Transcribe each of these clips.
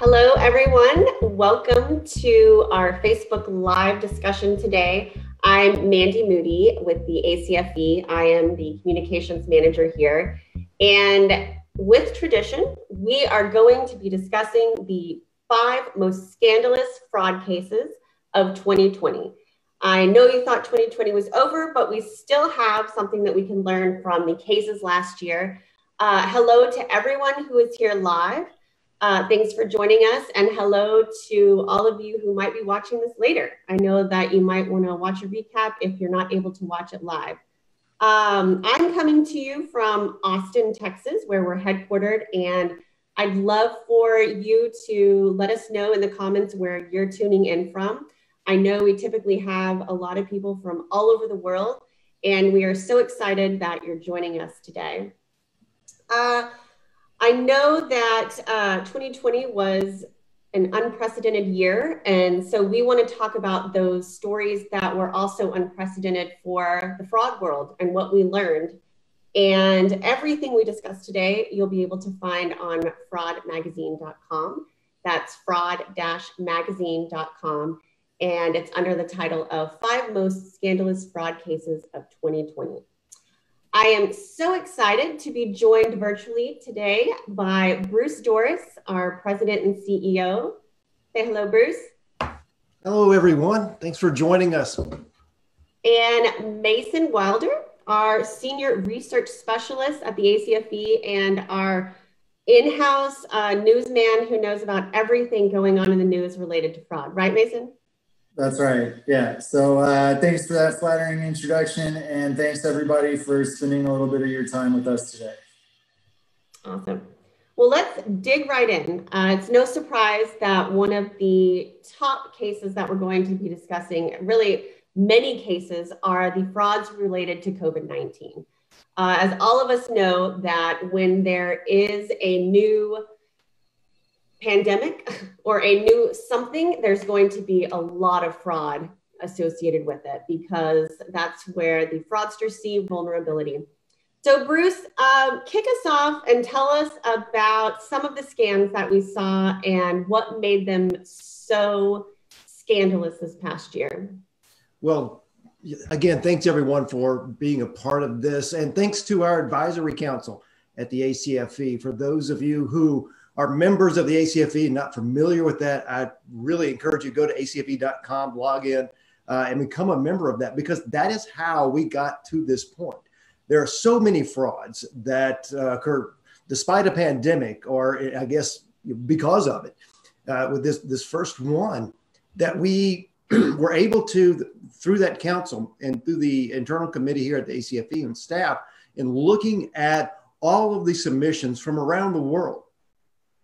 Hello, everyone. Welcome to our Facebook Live discussion today. I'm Mandy Moody with the ACFE. I am the communications manager here. And with tradition, we are going to be discussing the five most scandalous fraud cases of 2020. I know you thought 2020 was over, but we still have something that we can learn from the cases last year. Uh, hello to everyone who is here live. Uh, thanks for joining us, and hello to all of you who might be watching this later. I know that you might want to watch a recap if you're not able to watch it live. Um, I'm coming to you from Austin, Texas, where we're headquartered, and I'd love for you to let us know in the comments where you're tuning in from. I know we typically have a lot of people from all over the world, and we are so excited that you're joining us today. Uh, I know that uh, 2020 was an unprecedented year. And so we want to talk about those stories that were also unprecedented for the fraud world and what we learned. And everything we discussed today, you'll be able to find on fraudmagazine.com. That's fraud magazine.com. And it's under the title of Five Most Scandalous Fraud Cases of 2020. I am so excited to be joined virtually today by Bruce Dorris, our president and CEO. Say hello, Bruce. Hello, everyone. Thanks for joining us. And Mason Wilder, our senior research specialist at the ACFE and our in house uh, newsman who knows about everything going on in the news related to fraud. Right, Mason? That's right. Yeah. So uh, thanks for that flattering introduction, and thanks everybody for spending a little bit of your time with us today. Awesome. Well, let's dig right in. Uh, it's no surprise that one of the top cases that we're going to be discussing, really many cases, are the frauds related to COVID 19. Uh, as all of us know, that when there is a new pandemic or a new something, there's going to be a lot of fraud associated with it because that's where the fraudsters see vulnerability. So, Bruce, um, kick us off and tell us about some of the scams that we saw and what made them so scandalous this past year. Well, again, thanks everyone for being a part of this. And thanks to our advisory council at the ACFE. For those of you who are members of the ACFE not familiar with that, I really encourage you to go to acfe.com, log in, uh, and become a member of that because that is how we got to this point. There are so many frauds that uh, occur despite a pandemic, or I guess because of it. Uh, with this this first one, that we were able to through that council and through the internal committee here at the ACFE and staff in looking at all of the submissions from around the world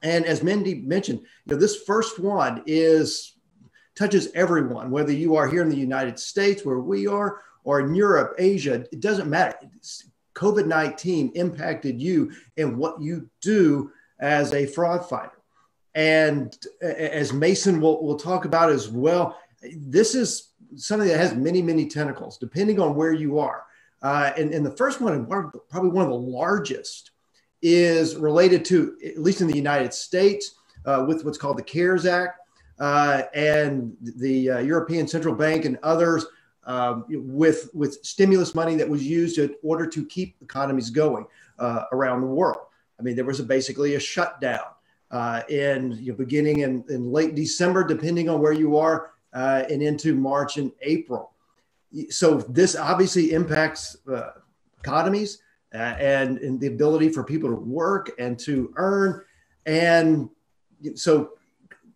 and as Mindy mentioned, you know, this first one is touches everyone, whether you are here in the United States, where we are, or in Europe, Asia. It doesn't matter. COVID 19 impacted you and what you do as a fraud fighter. And as Mason will, will talk about as well, this is something that has many, many tentacles, depending on where you are. Uh, and, and the first one, probably one of the largest, is related to, at least in the United States, uh, with what's called the CARES Act uh, and the uh, European Central Bank and others um, with, with stimulus money that was used in order to keep economies going uh, around the world. I mean, there was a, basically a shutdown uh, in you know, beginning in, in late December, depending on where you are, uh, and into March and April. So this obviously impacts economies uh, and, and the ability for people to work and to earn. And so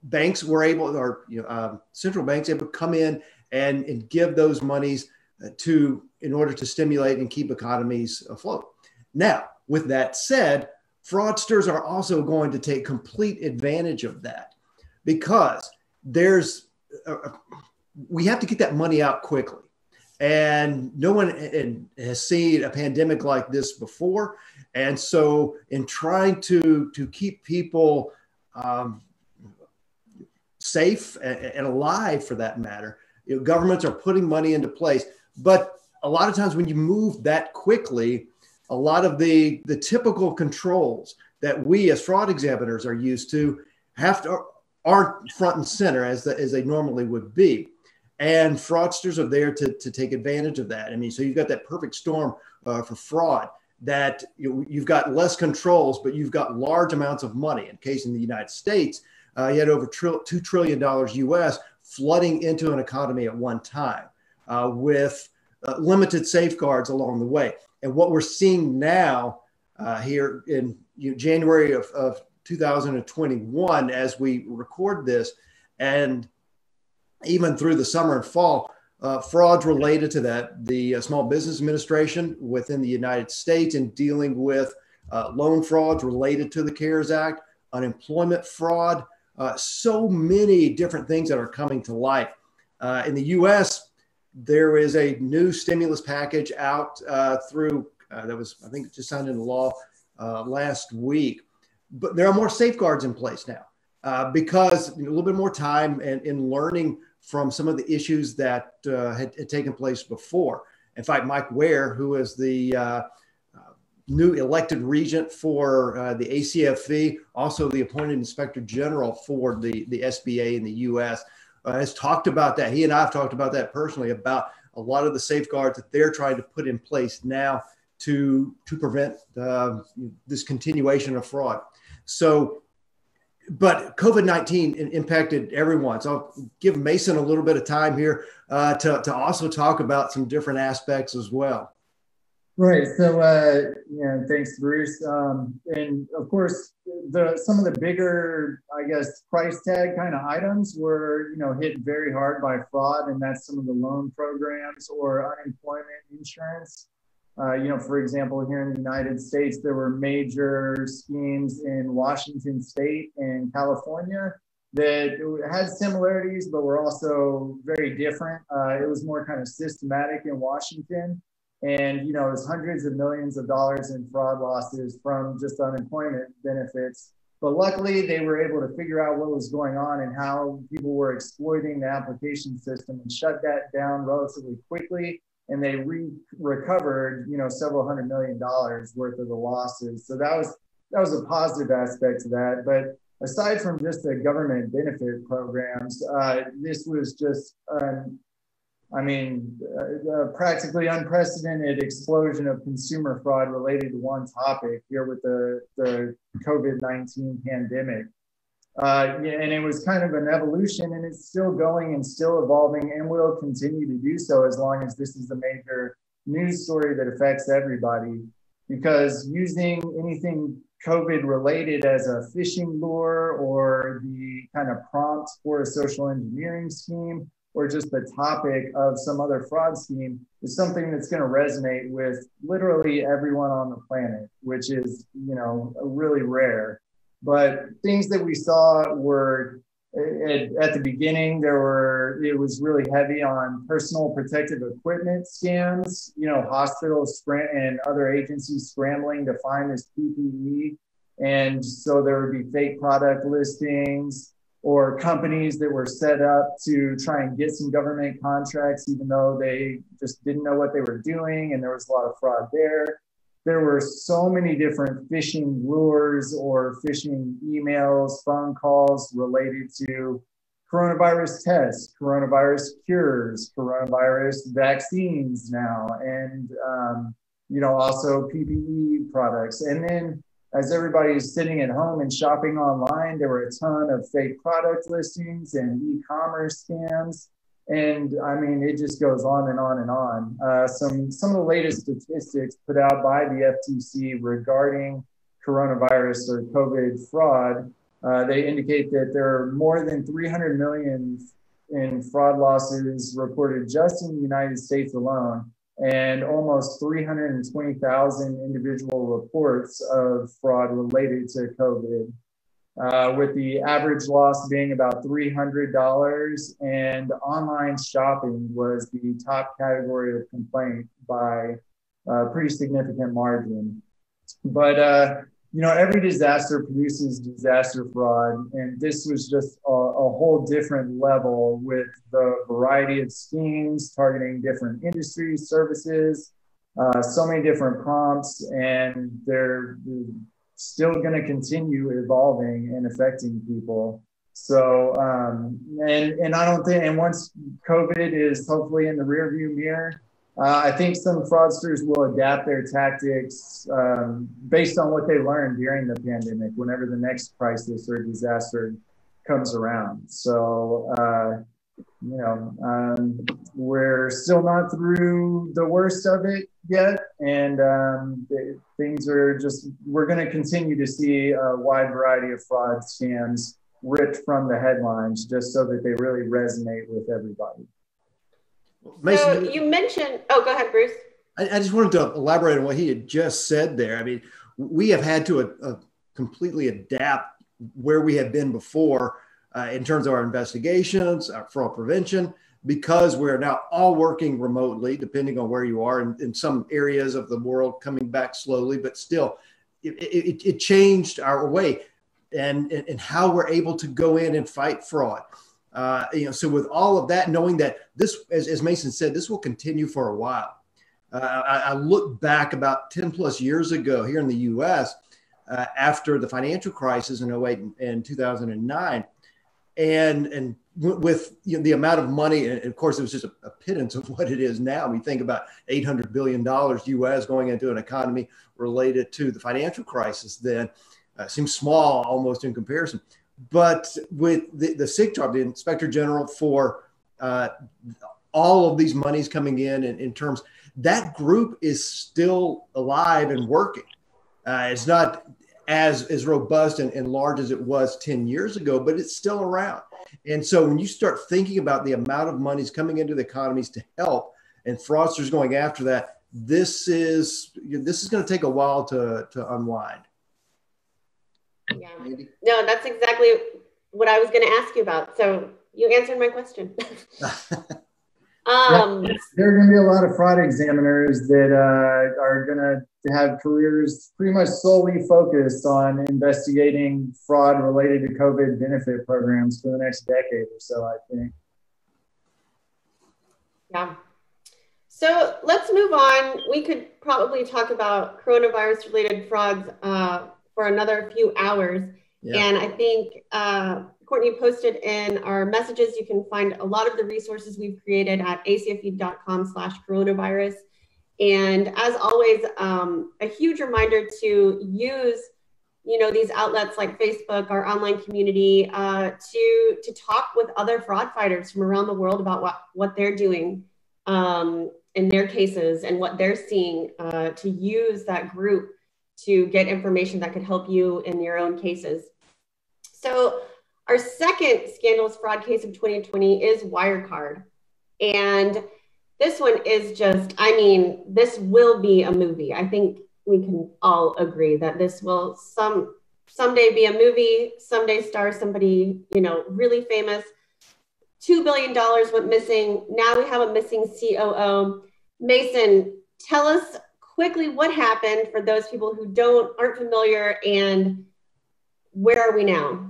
banks were able, or you know, um, central banks able to come in and, and give those monies uh, to in order to stimulate and keep economies afloat. Now, with that said, fraudsters are also going to take complete advantage of that because there's uh, uh we have to get that money out quickly and no one has seen a pandemic like this before. And so in trying to to keep people um, safe and, alive for that matter you know, governments are putting money into place. But a lot of times when you move that quickly a lot of the the typical controls that we as fraud examiners are used to have to aren't front and center as the, as they normally would be, and fraudsters are there to to take advantage of that. I mean, so you've got that perfect storm uh, for fraud that you, have got less controls, but you've got large amounts of money. In case in the United States, uh, you had over $2 trillion US flooding into an economy at one time uh, with uh, limited safeguards along the way. And what we're seeing now uh, here in you know, January of, of 2021, as we record this, and even through the summer and fall, uh, frauds related to that. The uh, Small Business Administration within the United States in dealing with uh, loan frauds related to the CARES Act, unemployment fraud, uh, so many different things that are coming to light. Uh, in the US, there is a new stimulus package out uh, through, that was, I think, just signed into law last week. But there are more safeguards in place now because a little bit more time and in learning from some of the issues that uh, had, had, taken place before. In fact, Mike Ware, who is the uh, uh new elected regent for uh, the ACFE, also the appointed inspector general for the, the SBA in the US, uh, has talked about that. He and I have talked about that personally about a lot of the safeguards that they're trying to put in place now to, to prevent uh, this continuation of fraud. So but COVID 19 impacted everyone. So I'll give Mason a little bit of time here uh, to, to also talk about some different aspects as well. Right. So, uh, yeah, thanks, Bruce. Um, and of course, the some of the bigger, I guess, price tag kind of items were, you know, hit very hard by fraud, and that's some of the loan programs or unemployment insurance. Uh, you know, for example, here in the United States, there were major schemes in Washington State and California that had similarities, but were also very different. Uh, it was more kind of systematic in Washington. And, you know, it was hundreds of millions of dollars in fraud losses from just unemployment benefits. But luckily, they were able to figure out what was going on and how people were exploiting the application system and shut that down relatively quickly and they re- recovered, you know, several hundred million dollars worth of the losses. So that was that was a positive aspect to that. But aside from just the government benefit programs, uh, this was just, um, I mean, a practically unprecedented explosion of consumer fraud related to one topic here with the, the COVID 19 pandemic. Uh, and it was kind of an evolution and it's still going and still evolving and will continue to do so as long as this is a major news story that affects everybody. Because using anything covid related as a phishing lure or the kind of prompt for a social engineering scheme or just the topic of some other fraud scheme is something that's going to resonate with literally everyone on the planet which is you know really rare but things that we saw were at, at, the beginning, there were it was really heavy on personal protective equipment scams. You know, hospitals and other agencies scrambling to find this PPE, and so there would be fake product listings or companies that were set up to try and get some government contracts, even though they just didn't know what they were doing, and there was a lot of fraud there there were so many different phishing lures or phishing emails, phone calls related to coronavirus tests, coronavirus cures, coronavirus vaccines now, and um, you know also PPE products. And then as everybody is sitting at home and shopping online, there were a ton of fake product listings and e-commerce scams. And I mean, it just goes on and on and on. Uh, some some of the latest statistics put out by the FTC regarding coronavirus or COVID fraud, uh, they indicate that there are more than 300 million in fraud losses reported just in the United States alone, and almost 320,000 individual reports of fraud related to COVID uh, with the average loss being about $300. And online shopping was the top category of complaint by a pretty significant margin. But, uh, you know, every disaster produces disaster fraud. And this was just a, a whole different level with the variety of schemes targeting different industries, services, uh, so many different prompts, and they're still going to continue evolving and affecting people. So, um, and and I don't think, and once COVID is hopefully in the rearview mirror, uh, I think some fraudsters will adapt their tactics um, based on what they learned during the pandemic, whenever the next crisis or disaster comes around. So, uh, you know, um, we're still not through the worst of it yet, and um, things are just. We're going to continue to see a wide variety of fraud scams ripped from the headlines, just so that they really resonate with everybody. Mason, so you mentioned. Oh, go ahead, Bruce. I, I, just wanted to elaborate on what he had just said there. I mean, we have had to uh, completely adapt where we had been before uh, in terms of our investigations, our fraud prevention, because we're now all working remotely, depending on where you are. In, in some areas of the world, coming back slowly, but still, it, it, it changed our way and, and, how we're able to go in and fight fraud. Uh, you know, so with all of that, knowing that this, as, as Mason said, this will continue for a while. Uh, I, I, look back about 10 plus years ago here in the US uh, after the financial crisis in 08 and, and 2009. And, and with you know, the amount of money, and of course, it was just a, a pittance of what it is now. We think about $800 billion US going into an economy related to the financial crisis then. Uh, seems small almost in comparison. But with the, the SIGTARP, the Inspector General for uh, all of these monies coming in, in, in terms, that group is still alive and working. Uh, it's not as, as robust and, and large as it was 10 years ago, but it's still around. And so when you start thinking about the amount of monies coming into the economies to help and fraudsters going after that, this is this is going to take a while to, to unwind. Yeah. No, that's exactly what I was going to ask you about. So you answered my question. um, yeah, there are going to be a lot of fraud examiners that uh, are going to have careers pretty much solely focused on investigating fraud related to COVID benefit programs for the next decade or so, I think. Yeah. So let's move on. We could probably talk about coronavirus related frauds uh, for another few hours. Yeah. And I think uh, Courtney posted in our messages, you can find a lot of the resources we've created at acfe.com slash coronavirus. And as always, um, a huge reminder to use you know these outlets like facebook our online community uh, to to talk with other fraud fighters from around the world about what what they're doing um, in their cases and what they're seeing uh, to use that group to get information that could help you in your own cases. So, our second scandalous fraud case of 2020 is Wirecard. And this one is just, I mean, this will be a movie. I think we can all agree that this will some someday be a movie, someday star somebody, you know, really famous. $2 billion went missing. Now we have a missing COO. Mason, tell us quickly what happened for those people who don't aren't familiar and where are we now?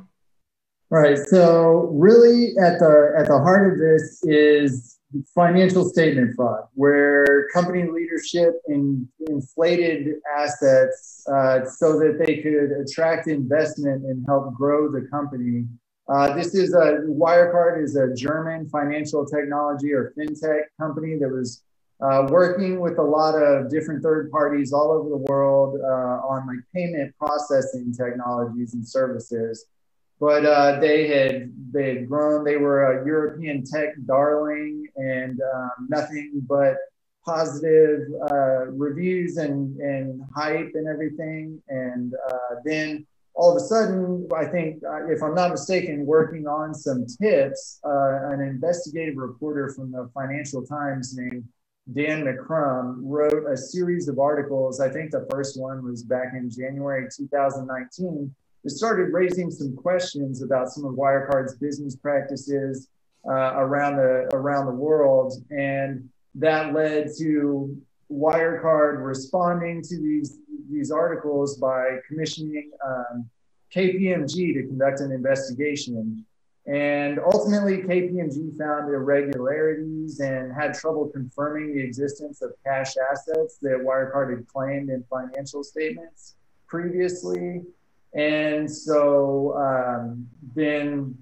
Right. So really at the at the heart of this is financial statement fraud, where company leadership in, inflated assets uh, so that they could attract investment and help grow the company. Uh, this is a Wirecard is a German financial technology or fintech company that was uh, working with a lot of different third parties all over the world uh, on like payment processing technologies and services. But uh, they had they had grown. They were a European tech darling, and um, nothing but positive uh, reviews and and hype and everything. And uh, then all of a sudden, I think, uh, if I'm not mistaken, working on some tips, an investigative reporter from the Financial Times named Dan McCrum wrote a series of articles. I think the first one was back in January 2019. It started raising some questions about some of Wirecard's business practices uh, around the around the world, and that led to Wirecard responding to these these articles by commissioning um, KPMG to conduct an investigation. And ultimately, KPMG found irregularities and had trouble confirming the existence of cash assets that Wirecard had claimed in financial statements. previously. And so um, then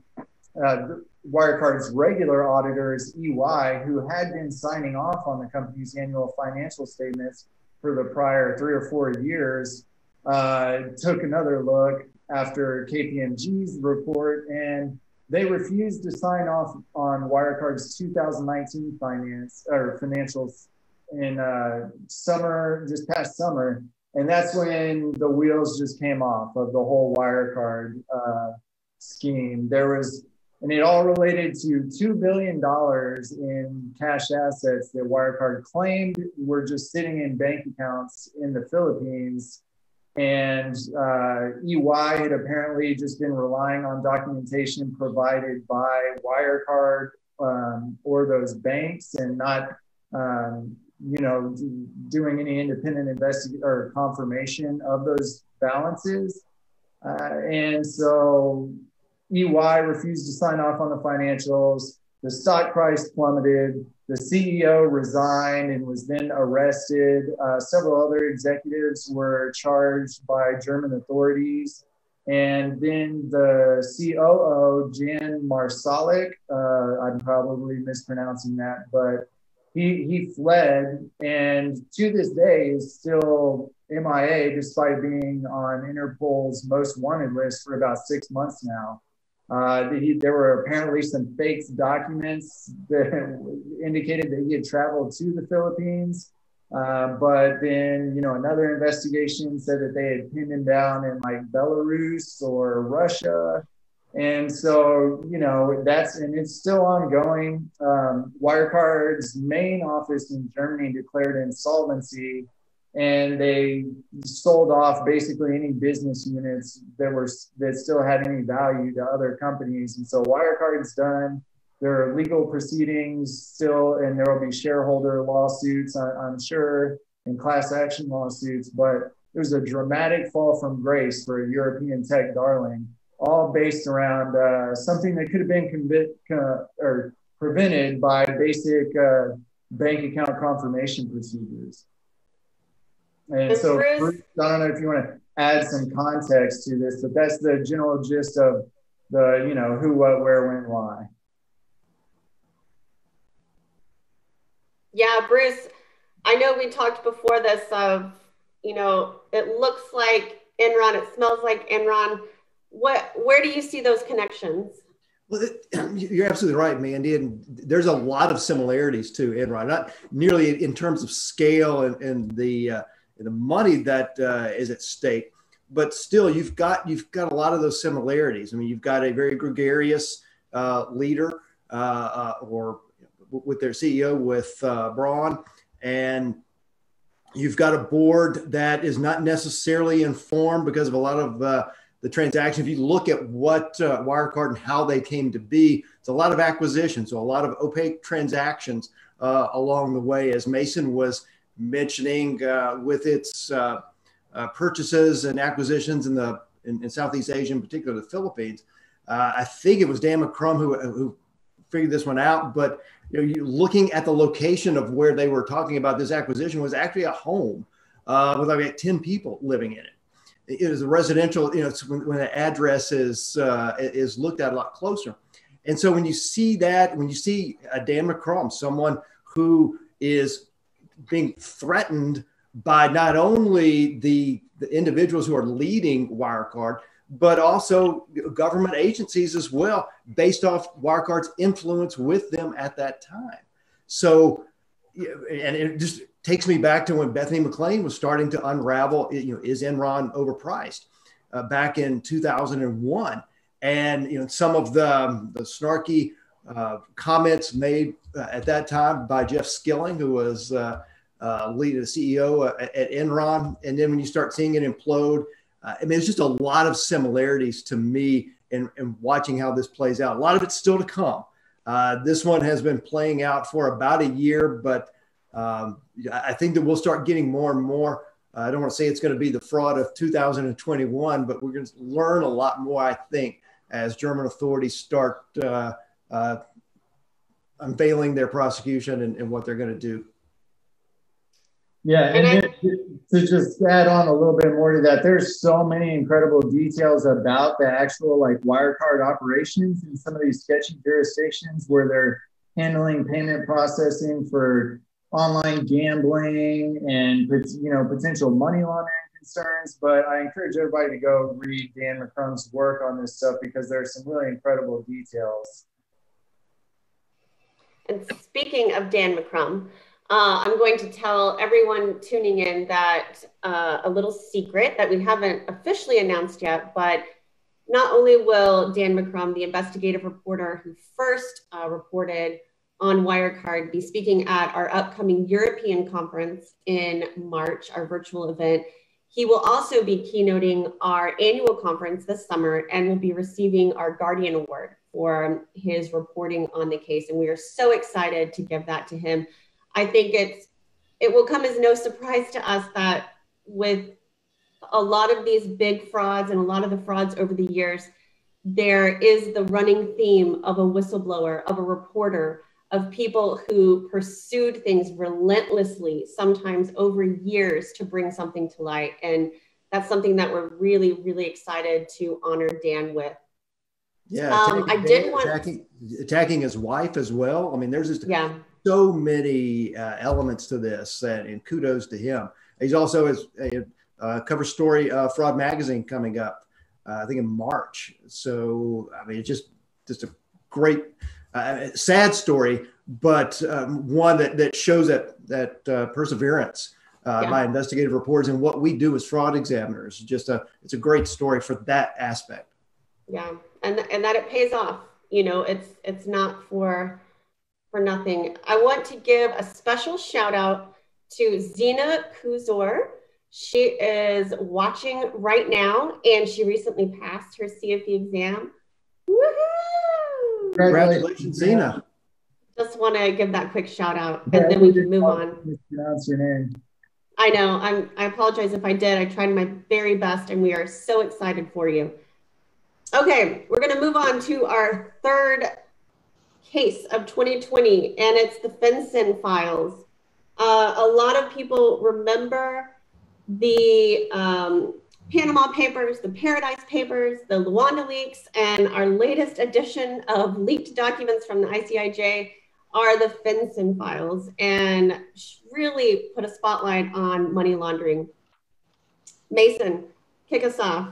uh, Wirecard's regular auditors, EY, who had been signing off on the company's annual financial statements for the prior three or four years, uh, took another look after KPMG's report and they refused to sign off on Wirecard's 2019 finance or financials in uh, summer, just past summer. And that's when the wheels just came off of the whole Wirecard uh, scheme. There was, and it all related to $2 billion in cash assets that Wirecard claimed were just sitting in bank accounts in the Philippines and uh, EY had apparently just been relying on documentation provided by Wirecard um, or those banks and not, um, you know, doing any independent investigation or confirmation of those balances. Uh, and so EY refused to sign off on the financials. The stock price plummeted the CEO resigned and was then arrested. Uh, several other executives were charged by German authorities. And then the COO, Jan Marsalek, uh, I'm probably mispronouncing that, but he, he fled and to this day is still MIA despite being on Interpol's most wanted list for about six months now. Uh, he, there were apparently some fake documents that indicated that he had traveled to the Philippines. Uh, but then, you know, another investigation said that they had pinned him down in like Belarus or Russia. And so, you know, that's, and it's still ongoing. Um, Wirecard's main office in Germany declared insolvency and they sold off basically any business units that were that still had any value to other companies. And so Wirecard's done. There are legal proceedings still, and there will be shareholder lawsuits, I'm sure, and class action lawsuits. But there's a dramatic fall from grace for a European tech darling, all based around uh, something that could have been convict, uh, or prevented by basic uh, bank account confirmation procedures. And so, Bruce, I don't know if you want to add some context to this, but that's the general gist of the, you know, who, what, where, when, why. Yeah, Bruce, I know we talked before this of, you know, it looks like Enron, it smells like Enron. What, where do you see those connections? Well, you're absolutely right, Mandy. And there's a lot of similarities to Enron, not nearly in terms of scale and, and the uh, the money that uh, is at stake. But still, you've got you've got a lot of those similarities. I mean, you've got a very gregarious uh, leader, uh, uh or with their CEO with uh, Braun, and you've got a board that is not necessarily informed because of a lot of the transaction. If you look at what Wirecard and how they came to be, it's a lot of acquisitions, so a lot of opaque transactions along the way. As Mason was mentioning uh, with its uh, uh, purchases and acquisitions in the in, in, Southeast Asia, in particular the Philippines. I think it was Dan McCrum who, who figured this one out, but you know, looking at the location of where they were talking about this acquisition was actually a home uh, with like 10 people living in it. It is a residential, you know, when, when the address is, uh, is looked at a lot closer. And so when you see that, when you see a Dan McCrum, someone who is being threatened by not only the, the individuals who are leading Wirecard, but also government agencies as well, based off Wirecard's influence with them at that time. So, and it just takes me back to when Bethany McLean was starting to unravel, you know, is Enron overpriced uh, back in 2001? And, you know, some of the, the snarky uh, comments made uh, at that time by Jeff Skilling, who was uh, uh, lead CEO at, at, Enron, and then when you start seeing it implode, uh, I mean, it's just a lot of similarities to me in, in, watching how this plays out. A lot of it's still to come. Uh, this one has been playing out for about a year, but um, I think that we'll start getting more and more. I don't want to say it's going to be the fraud of 2021, but we're going to learn a lot more, I think, as German authorities start uh, uh, unveiling their prosecution and, and what they're going to do. Yeah, and, and to just add on a little bit more to that, there's so many incredible details about the actual like Wirecard operations in some of these sketchy jurisdictions where they're handling payment processing for online gambling and you know potential money laundering concerns. But I encourage everybody to go read Dan McCrum's work on this stuff because there's some really incredible details. And speaking of Dan McCrum, uh, I'm going to tell everyone tuning in that uh, a little secret that we haven't officially announced yet, but not only will Dan McCrum, the investigative reporter who first uh, reported on Wirecard, be speaking at our upcoming European conference in March, our virtual event. He will also be keynoting our annual conference this summer and will be receiving our Guardian Award for his reporting on the case. And we are so excited to give that to him. I think it's it will come as no surprise to us that with a lot of these big frauds and a lot of the frauds over the years, there is the running theme of a whistleblower, of a reporter, of people who pursued things relentlessly, sometimes over years to bring something to light. And that's something that we're really, really excited to honor Dan with. Yeah, um, I did want attacking, attacking his wife as well. I mean, there's just yeah. so many uh, elements to this, and, and, kudos to him. He's also has a, cover story uh, Fraud Magazine coming up, uh, I think in March. So I mean, it's just just a great uh, sad story, but um, one that, that shows that, that uh, perseverance uh, yeah. by investigative reporters and what we do as fraud examiners. Just a, it's a great story for that aspect. Yeah, and and that it pays off. You know, it's it's not for for nothing. I want to give a special shout out to Zena Kuzor. She is watching right now, and she recently passed her CFE exam. Congratulations, Zena. Just want to give that quick shout out and yeah, then we can move on. Pronounce your name. I know. I'm I apologize if I did. I tried my very best and we are so excited for you. Okay, we're going to move on to our third case of 2020 and it's the FinCEN files. Uh, a lot of people remember the um, Panama Papers, the Paradise Papers, the Luanda leaks, and our latest edition of leaked documents from the ICIJ are the FinCEN files and really put a spotlight on money laundering. Mason, kick us off.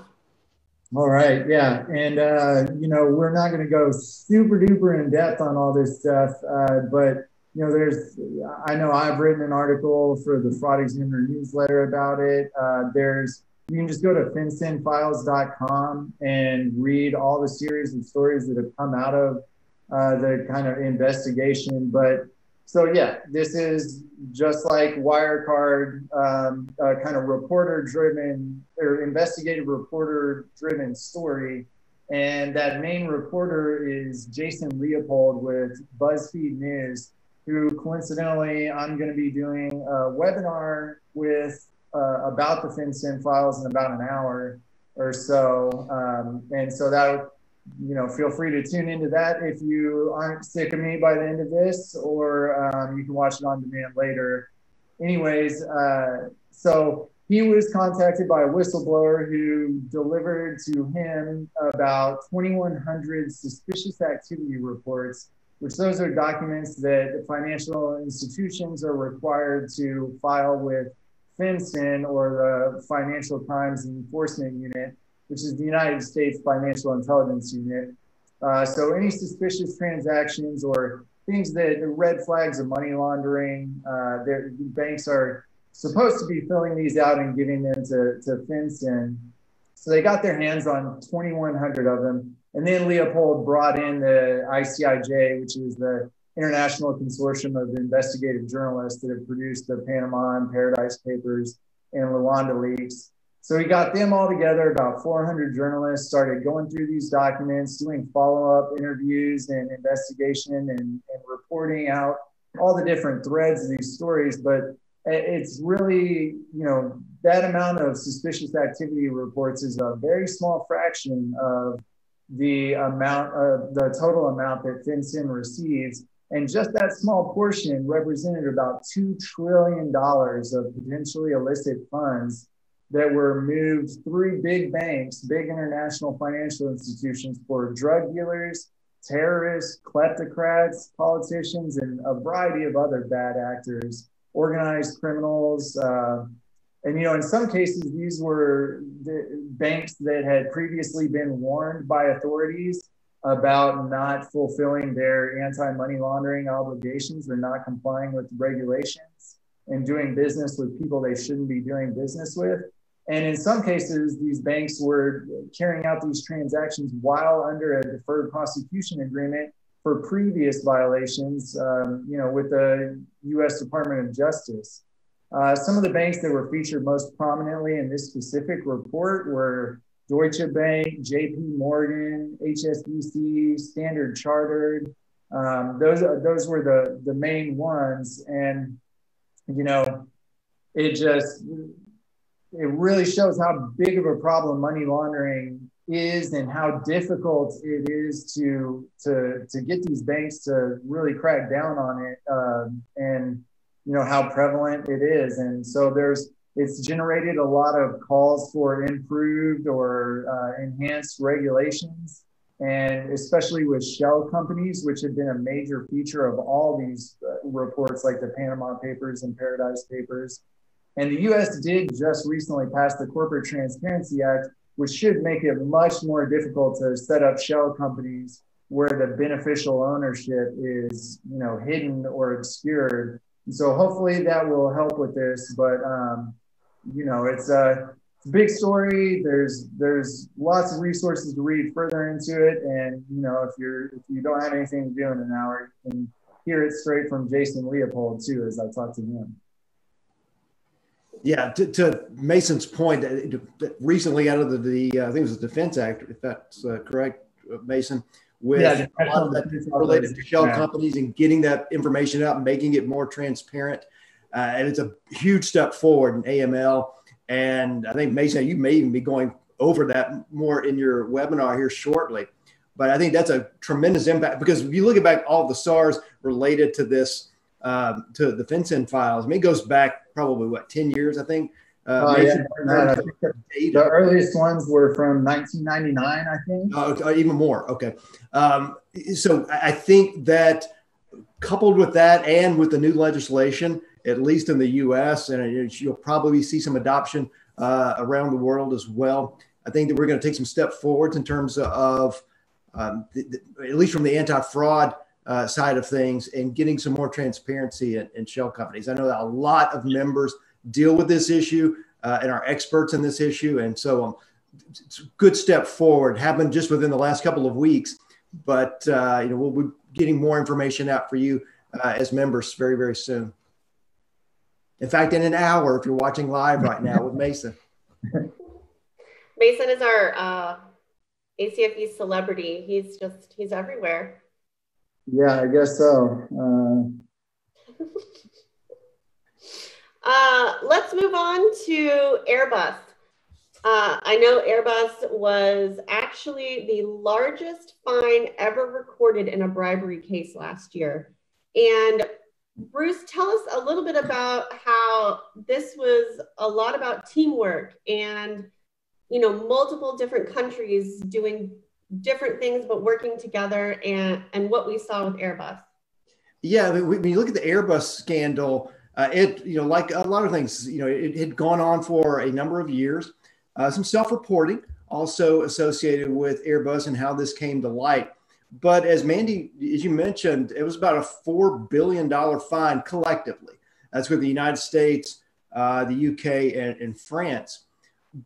All right, yeah, and uh, you know we're not going to go super duper in depth on all this stuff, uh, but you know there's I know I've written an article for the Fraud Examiner newsletter about it. Uh, there's you can just go to fincenfiles.com and read all the series of stories that have come out of uh, the kind of investigation. But so, yeah, this is just like Wirecard, um, kind of reporter driven or investigative reporter driven story. And that main reporter is Jason Leopold with BuzzFeed News, who coincidentally I'm going to be doing a webinar with uh, about the FinCEN files in about an hour or so. Um, and so that, you know, feel free to tune into that if you aren't sick of me by the end of this, or um, you can watch it on demand later. Anyways, uh, so he was contacted by a whistleblower who delivered to him about 2,100 suspicious activity reports, which those are documents that financial institutions are required to file with FinCEN or the Financial Crimes Enforcement Unit, which is the United States Financial Intelligence Unit. Uh, so any suspicious transactions or things that are red flags of money laundering, uh, banks are supposed to be filling these out and giving them to, to FinCEN. So they got their hands on 2,100 of them. And then Leopold brought in the ICIJ, which is the international consortium of investigative journalists that have produced the Panama and Paradise Papers and Luanda leaks. So he got them all together, about 400 journalists, started going through these documents, doing follow up interviews and investigation and, and reporting out all the different threads of these stories. But it's really, you know, that amount of suspicious activity reports is a very small fraction of the amount of the total amount that FinCEN receives And just that small portion represented about $2 trillion of potentially illicit funds that were moved through big banks, big international financial institutions for drug dealers, terrorists, kleptocrats, politicians, and a variety of other bad actors, organized criminals. Uh, and, you know, in some cases, these were the banks that had previously been warned by authorities about not fulfilling their anti-money laundering obligations or not complying with regulations and doing business with people they shouldn't be doing business with. And in some cases, these banks were carrying out these transactions while under a deferred prosecution agreement for previous violations, um, you know, with the U.S. Department of Justice. Uh, some of the banks that were featured most prominently in this specific report were Deutsche Bank, JP Morgan, HSBC, Standard Chartered. Um, those those were the the main ones, and you know, it just it really shows how big of a problem money laundering is and how difficult it is to to to get these banks to really crack down on it um, and you know how prevalent it is and so there's it's generated a lot of calls for improved or uh, enhanced regulations. And especially with shell companies which have been a major feature of all these uh, reports like the panama papers and paradise papers. And the us did just recently pass the corporate transparency act which should make it much more difficult to set up shell companies where the beneficial ownership is you know hidden or obscured. And so hopefully that will help with this but um, you know, it's a, big story. There's there's lots of resources to read further into it, and you know, if you're if you don't have anything to do in an hour, you can hear it straight from Jason Leopold too, as I talk to him. Yeah, to, to Mason's point, that recently out of the, the uh, I think it was the Defense Act, if that's uh, correct, uh, Mason, with yeah, a lot of that related to shell yeah. companies and getting that information out and making it more transparent. Uh, and it's a huge step forward in AML. And I think Mason, you may even be going over that more in your webinar here shortly. But I think that's a tremendous impact because if you look at back all the SARS related to this, um, to the FinCEN files, I mean, it goes back probably what, 10 years, I think. Uh, oh, yeah. the earliest ones were from 1999, I think. Uh, even more. Okay. Um, so I think that coupled with that and with the new legislation, at least in the U.S., and you'll probably see some adoption uh, around the world as well. I think that we're going to take some step forwards in terms of, um, the, the, at least from the anti-fraud uh, side of things, and getting some more transparency in, in, shell companies. I know that a lot of members deal with this issue uh, and are experts in this issue, and so um, it's a good step forward. Happened just within the last couple of weeks, but uh, you know we'll be getting more information out for you uh, as members very very soon. In fact, in an hour, if you're watching live right now with Mason. Mason is our uh, ACFE celebrity. He's just, he's everywhere. Yeah, I guess so. Uh... uh, let's move on to Airbus. Uh, I know Airbus was actually the largest fine ever recorded in a bribery case last year. And Bruce, tell us a little bit about how this was a lot about teamwork and, you know, multiple different countries doing different things but working together and, and what we saw with Airbus. Yeah, when you look at the Airbus scandal, uh, it, you know, like a lot of things, you know, it had gone on for a number of years. Uh, some self reporting also associated with Airbus and how this came to light. But as Mandy, as you mentioned, it was about a $4 billion fine collectively. That's with the United States, uh, the UK, and, and, France.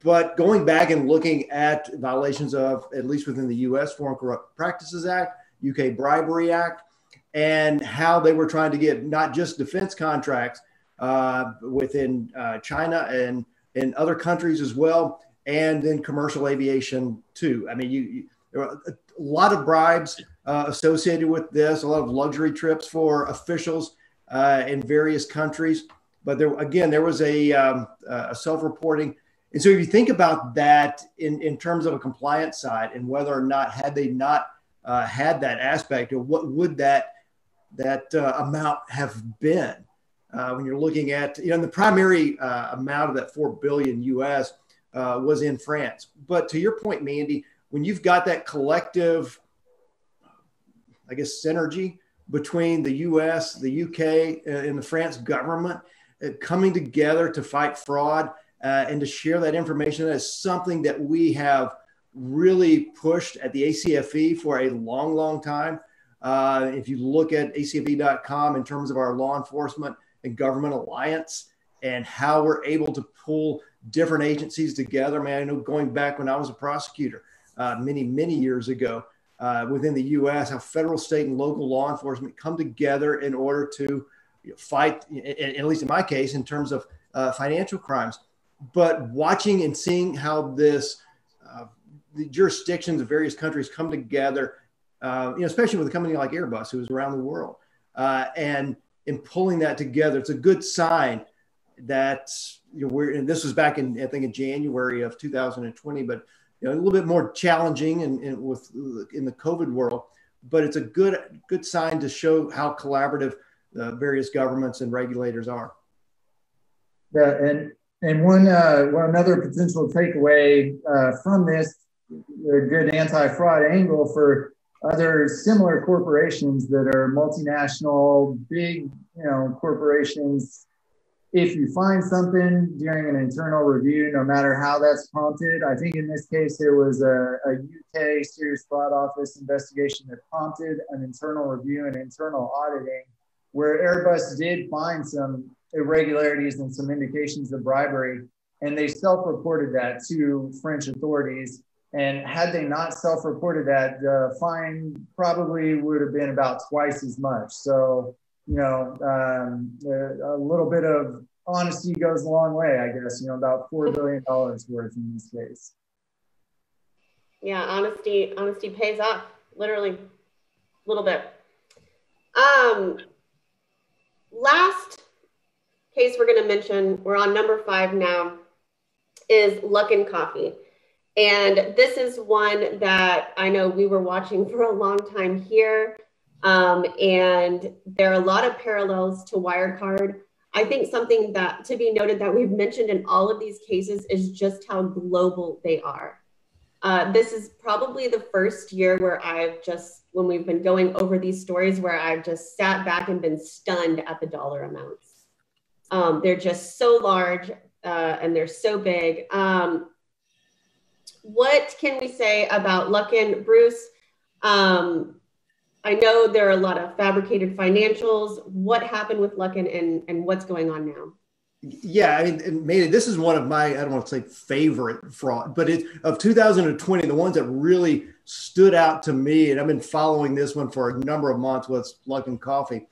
But going back and looking at violations of, at least within the US Foreign Corrupt Practices Act, UK Bribery Act, and how they were trying to get not just defense contracts uh, within uh, China and in other countries as well, and in commercial aviation too. I mean, you, you a lot of bribes uh, associated with this, a lot of luxury trips for officials uh, in various countries. But there, again, there was a, um, a self-reporting. And so if you think about that in, in terms of a compliance side and whether or not had they not uh, had that aspect what would that that uh, amount have been. Uh, when you're looking at, you know, the primary uh, amount of that 4 billion US uh, was in France. But to your point, Mandy, when you've got that collective, I guess, synergy between the US, the UK, uh, and the France government uh, coming together to fight fraud and to share that information, that is something that we have really pushed at the ACFE for a long, long time. Uh, if you look at acfe.com in terms of our law enforcement and government alliance and how we're able to pull different agencies together, man, I know going back when I was a prosecutor uh, many, many years ago uh, within the US, how federal, state, and local law enforcement come together in order to you know, fight, at least in my case, in terms of uh, financial crimes. But watching and seeing how this uh, the jurisdictions of various countries come together, uh, you know, especially with a company like Airbus, who is around the world, uh, and in pulling that together, it's a good sign that you know we're. And this was back in I think in January of 2020, but you know, a little bit more challenging and with in the COVID world. But it's a good good sign to show how collaborative the various governments and regulators are. Yeah, and and one, uh, one another potential takeaway uh, from this a good anti-fraud angle for other similar corporations that are multinational, big, you know, corporations. If you find something during an internal review, no matter how that's prompted, I think in this case there was a, a UK Serious Fraud Office investigation that prompted an internal review and internal auditing, where Airbus did find some irregularities and some indications of bribery, and they self-reported that to French authorities and had they not self-reported that, the fine probably would have been about twice as much. So, you know, um, a little bit of honesty goes a long way, I guess. You know, about four billion dollars worth in this case. Yeah, honesty, honesty pays off. Literally, a little bit. Um, last case we're going to mention, we're on number five now, is Luckin Coffee. And this is one that I know we were watching for a long time here. Um, and there are a lot of parallels to Wirecard. I think something that to be noted that we've mentioned in all of these cases is just how global they are. Uh, this is probably the first year where I've just, when we've been going over these stories, where I've just sat back and been stunned at the dollar amounts. Um, they're just so large uh, and they're so big. Um, what can we say about Luckin, Bruce? Um, I know there are a lot of fabricated financials. What happened with Luckin and, and what's going on now? Yeah, I mean, this is one of my, I don't want to say favorite fraud, but it of 2020, the ones that really stood out to me, and I've been following this one for a number of months with Luckin Coffee,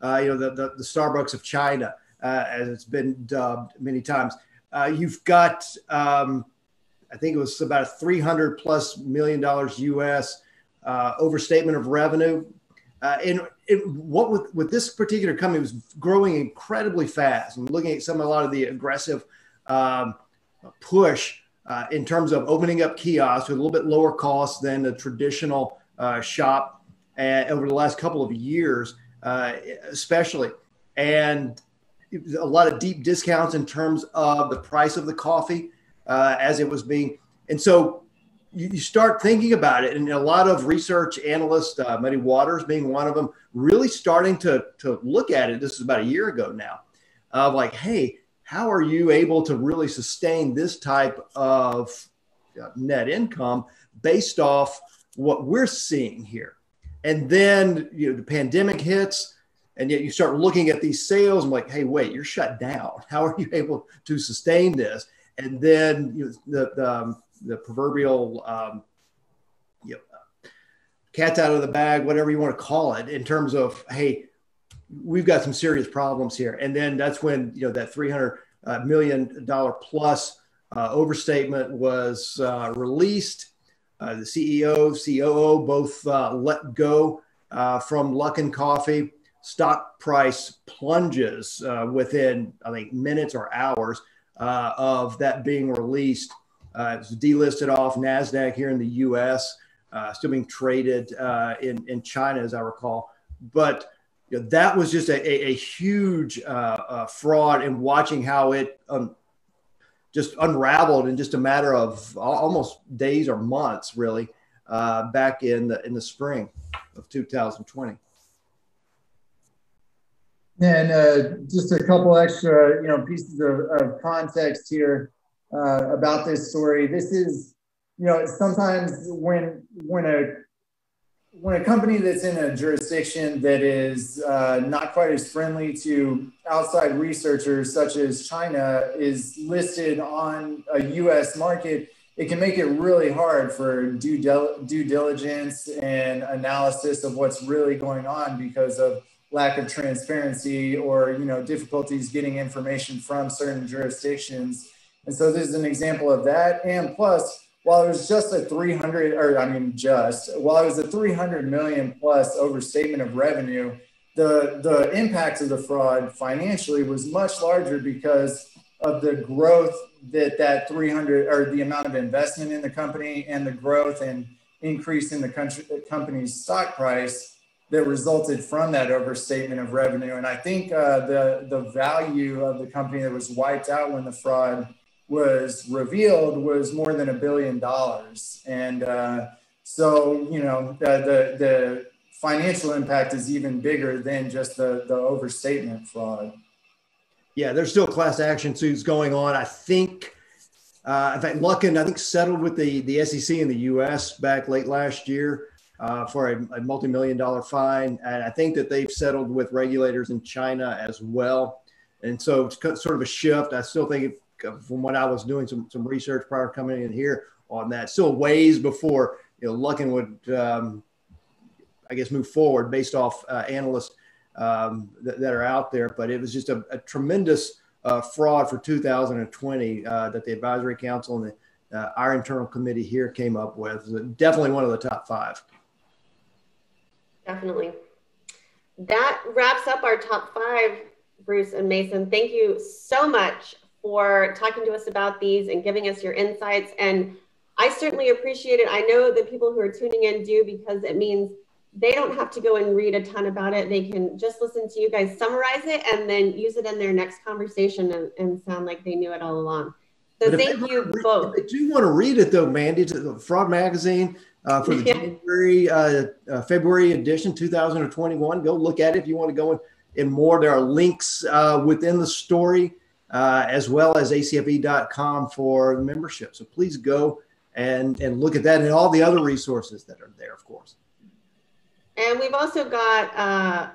uh, you know, the, the, the, Starbucks of China, uh, as it's been dubbed many times. Uh, you've got um, I think it was about a 300 plus million dollars US uh, overstatement of revenue. Uh, and it, what with, with this particular company was growing incredibly fast and looking at some a lot of the aggressive um, push uh, in terms of opening up kiosks with a little bit lower cost than the traditional uh, shop uh, over the last couple of years, uh, especially. And a lot of deep discounts in terms of the price of the coffee as it was being. And so you, you, start thinking about it, and a lot of research analysts, uh, Muddy Waters being one of them, really starting to, to look at it. This is about a year ago now, of like, hey, how are you able to really sustain this type of uh, net income based off what we're seeing here? And then you know the pandemic hits, and yet you start looking at these sales and like, hey, wait, you're shut down. How are you able to sustain this? and then you know, the the, um, the proverbial um, you know, cat's out of the bag, whatever you want to call it, in terms of hey, we've got some serious problems here, and then that's when you know that three hundred uh, million dollar plus uh, overstatement was uh, released. Uh, the CEO, COO both uh, let go uh, from Luckin Coffee. Stock price plunges within, I think, minutes or hours of that being released. Uh, it was delisted off NASDAQ here in the US, uh, still being traded uh, in, in China, as I recall. But you know, that was just a, a, a huge uh, uh, fraud and watching how it um, just unraveled in just a matter of almost days or months, really, uh, back in the, in the spring of 2020. And uh, just a couple extra, you know, pieces of, of context here uh, about this story. This is, you know, sometimes when when a when a company that's in a jurisdiction that is uh, not quite as friendly to outside researchers, such as China, is listed on a U.S. market, it can make it really hard for due, due diligence and analysis of what's really going on because of lack of transparency or you know difficulties getting information from certain jurisdictions. And so this is an example of that. And plus, while it was just a 300, or I mean, just while it was a 300 million plus overstatement of revenue, the the impact of the fraud financially was much larger because of the growth that that 300 or the amount of investment in the company and the growth and increase in the country, company's stock price that resulted from that overstatement of revenue. And I think uh, the the value of the company that was wiped out when the fraud was revealed was more than a billion dollars. And uh, so, you know, the, the, the, financial impact is even bigger than just the, the overstatement fraud. Yeah, there's still class action suits going on. I think, uh, in fact, Luckin, I think, settled with the, the SEC in the US back late last year. Uh, for a, a multi-million dollar fine. And I think that they've settled with regulators in China as well. And so it's sort of a shift. I still think from what I was doing some, some research prior coming in here on that. Still ways before you know Luckin would, um, I guess, move forward based off uh, analysts um, that, that, are out there. But it was just a, a tremendous uh, fraud for 2020 uh, that the advisory council and the, uh, our internal committee here came up with. Definitely one of the top five. Definitely. That wraps up our top five, Bruce and Mason. Thank you so much for talking to us about these and giving us your insights. And I certainly appreciate it. I know the people who are tuning in do because it means they don't have to go and read a ton about it. They can just listen to you guys summarize it and then use it in their next conversation and, and sound like they knew it all along. So but thank you read, both. If you want to read it though, Mandy, to the Fraud Magazine uh, for the yeah. January, uh, uh, February edition, 2021. Go look at it if you want to go in, in more. There are links uh, within the story uh, as well as acfe.com for membership. So please go and, and look at that and all the other resources that are there, of course. And we've also got uh,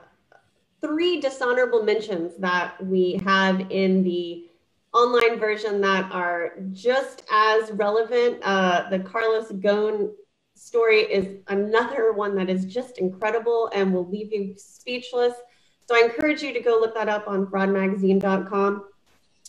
three dishonorable mentions that we have in the online version that are just as relevant. Uh, the Carlos Ghosn story is another one that is just incredible and will leave you speechless. So I encourage you to go look that up on fraudmagazine.com.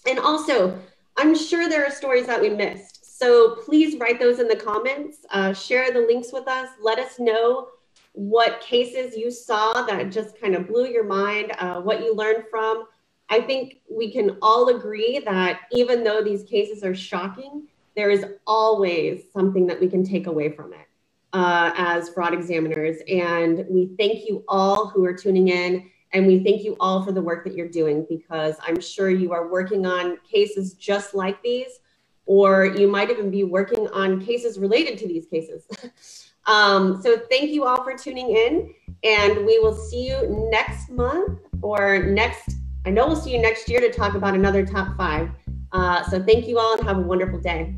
And also, I'm sure there are stories that we missed. So please write those in the comments, uh, share the links with us, let us know what cases you saw that just kind of blew your mind, uh, what you learned from. I think we can all agree that even though these cases are shocking, there is always something that we can take away from it uh, as fraud examiners. And we thank you all who are tuning in and we thank you all for the work that you're doing because I'm sure you are working on cases just like these, or you might even be working on cases related to these cases. um, so thank you all for tuning in, and we will see you next month or next. I know we'll see you next year to talk about another top five. Uh, so thank you all and have a wonderful day.